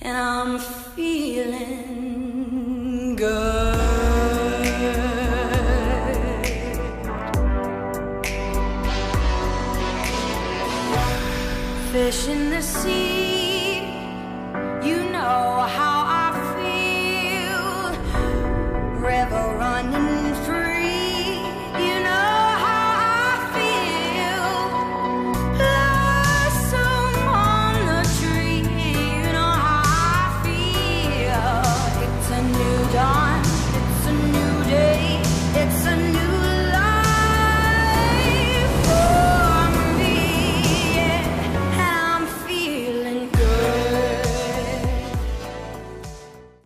and I'm feeling good. Fish in the sea